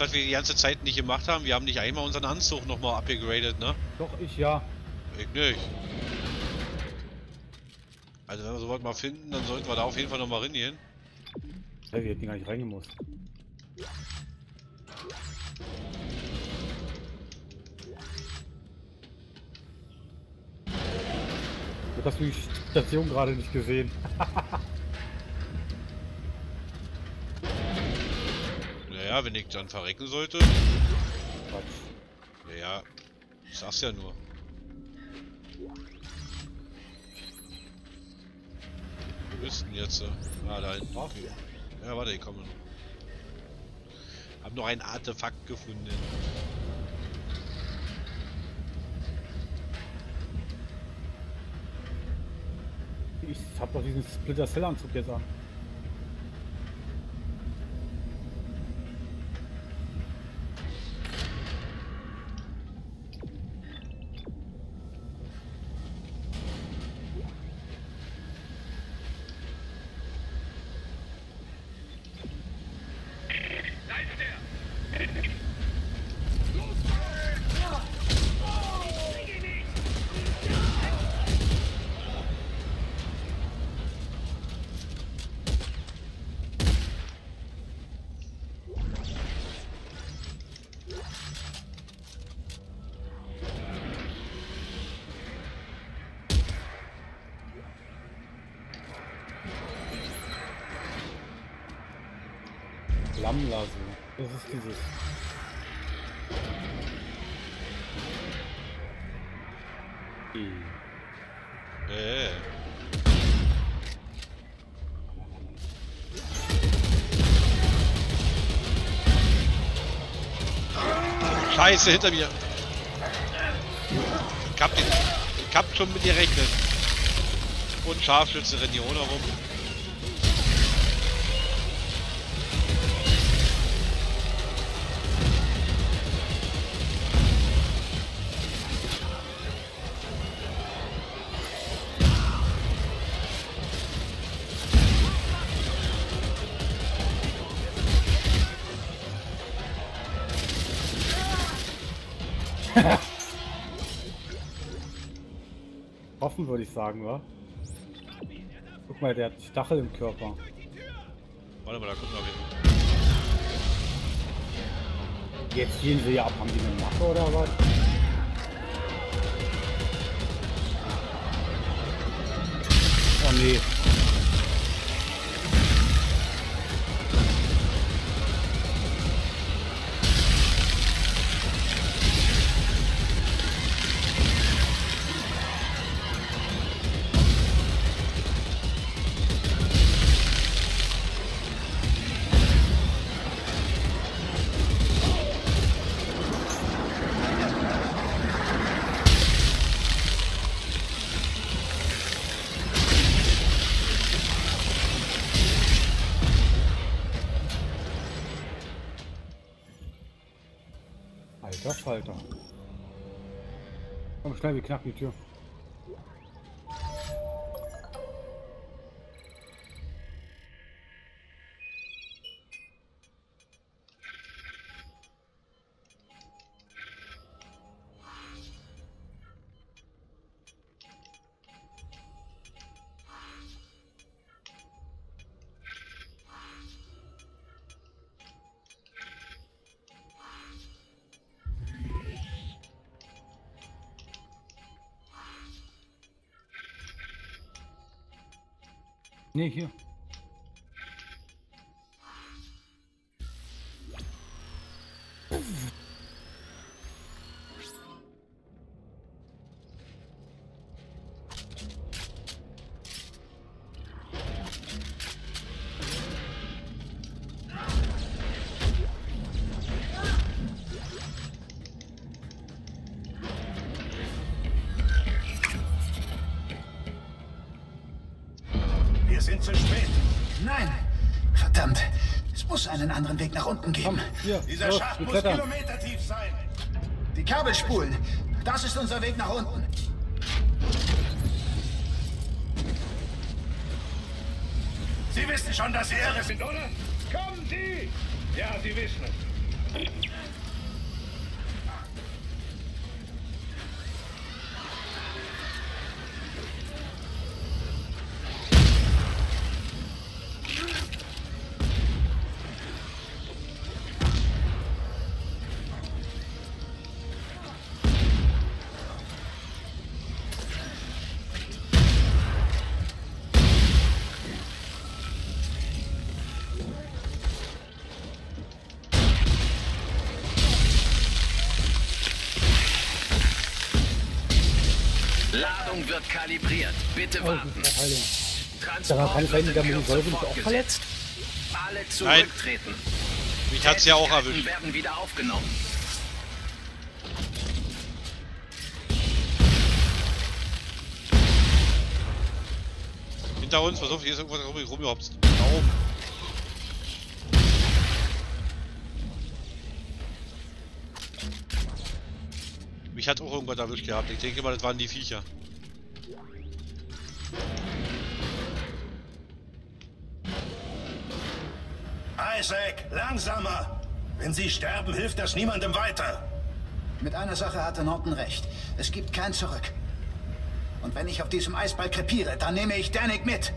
Was wir die ganze Zeit nicht gemacht haben. Wir haben nicht einmal unseren Anzug nochmal abgegradet, ne? Doch, ich ja. Ich nicht. Also wenn wir sowas mal finden, dann sollten wir da auf jeden Fall nochmal reingehen. Hey, wir hätten gar nicht reingemusst. Du hast die Station gerade nicht gesehen. Naja, wenn ich dann verrecken sollte. Quatsch. Naja, ich sag's ja nur. Wo bist denn jetzt? Ah, da hinten. Okay. Ja, warte, ich komme noch. Hab noch ein Artefakt gefunden. Ich hab doch diesen Splitter Cell Anzug jetzt an. Flammenlaser. Das ist dieses. Äh. Scheiße, hinter mir. Ich hab, den, ich hab schon mit dir rechnen. Und Scharfschütze rennen hier ohne rum. Hoffen würde ich sagen, wa? Guck mal, der hat Stachel im Körper. Warte mal, da gucken wir hin. Jetzt gehen sie ja ab. Haben die eine Mache oder was? Oh nee. Alter Falter. Komm schnell, wir knacken die Tür. Nee, hier. Wir zu spät. Nein! Verdammt! Es muss einen anderen Weg nach unten geben. Komm, hier. Dieser los, Schacht muss klettern. Kilometer tief sein. Die Kabelspulen! Das ist unser Weg nach unten. Sie wissen schon, dass Sie irre sind, oder? Kommen Sie! Ja, Sie wissen es. Kalibriert. Bitte Oh, warten. Heilung. Transport kann es sein, der in Säure Kürze nicht auch fortgesetzt. Alle Nein. zurücktreten. Mich hat's ja auch erwischt. werden wieder aufgenommen. Hinter uns, pass auf, hier ist irgendwas rum, rumgehopst. Da oben. Mich hat auch irgendwas erwischt gehabt. Ich denke mal, das waren die Viecher. Isaac, langsamer! Wenn Sie sterben, hilft das niemandem weiter. Mit einer Sache hatte Norton recht. Es gibt kein Zurück. Und wenn ich auf diesem Eisball krepiere, dann nehme ich Danik mit.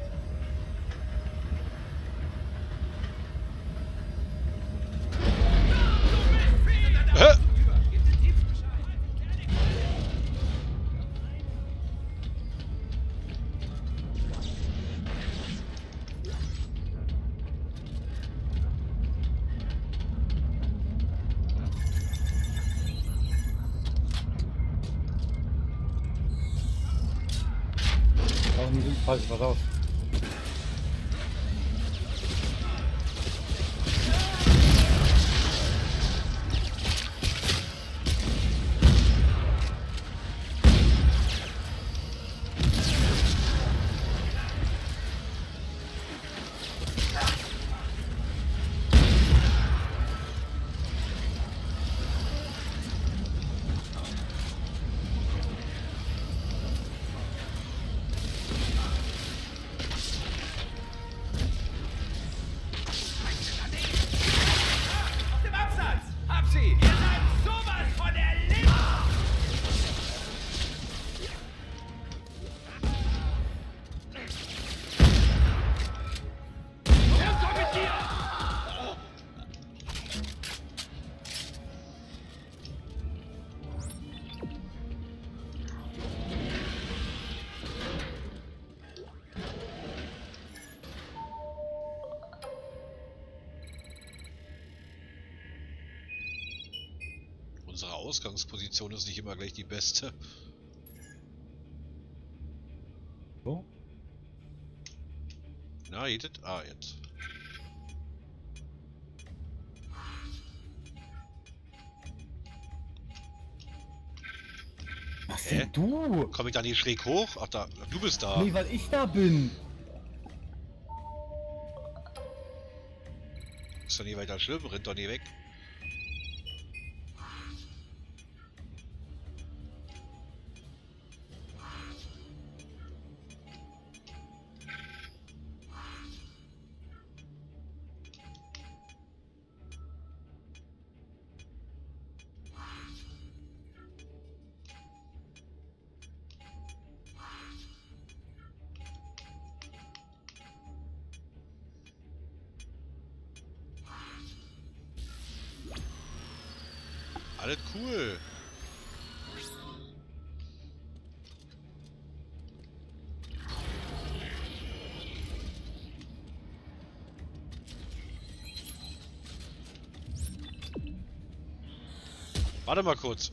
Auch in diesem Ausgangsposition ist nicht immer gleich die beste. So. Na, jedet? Ah, jetzt. Was Hä? denn du? Komm ich da nicht schräg hoch? Ach, da, du bist da. Nee, weil ich da bin. Ist doch nicht weiter schlimm, rennt doch nie weg. Alles cool. Warte mal kurz.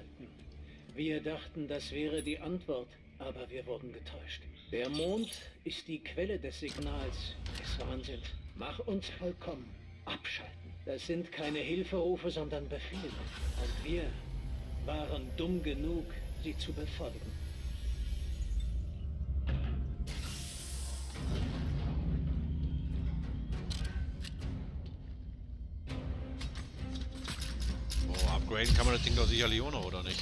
Abschalten. Wir dachten, das wäre die Antwort, aber wir wurden getäuscht. Der Mond ist die Quelle des Signals des Wahnsinns. Mach uns vollkommen. Abschalten. Das sind keine Hilferufe, sondern Befehle. Und wir waren dumm genug, sie zu befolgen. Upgraden kann man das Ding doch sicherlich noch, oder nicht?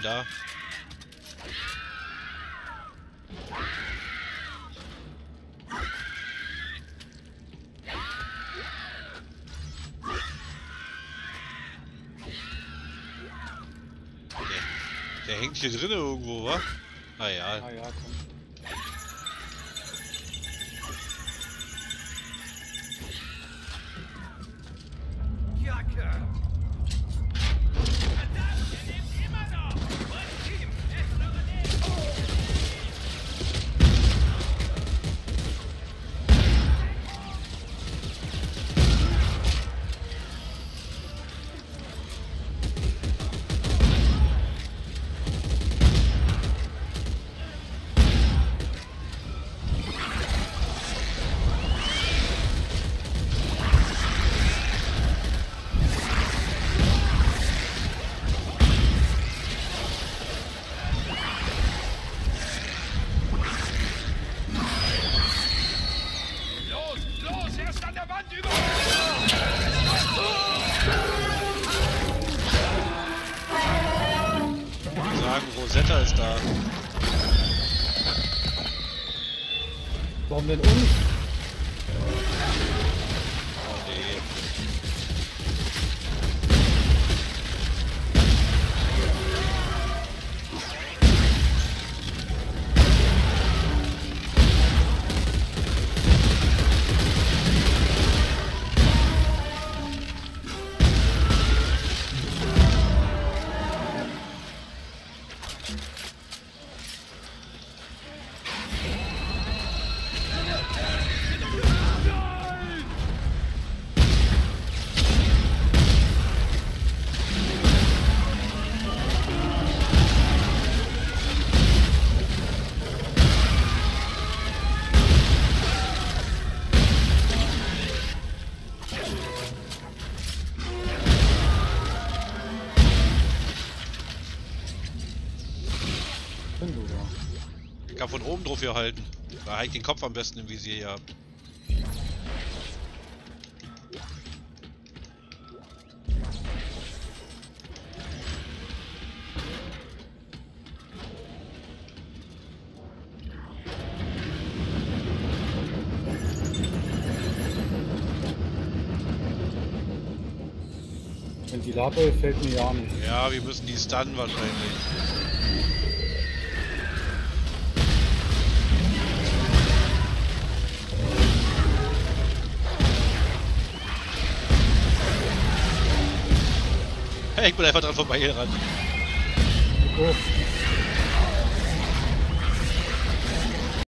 Bin da. Der, der hängt hier drin irgendwo, wa? Ah ja. Ah ja, komm. Sagen, Rosetta ist da. Warum denn uns? Von oben drauf hier halten. Da halt den Kopf am besten im Visier ja. Ventilator fällt mir ja nicht. Ja, wir müssen die stunnen wahrscheinlich. Bin einfach dran vorbeigerannt. Oh,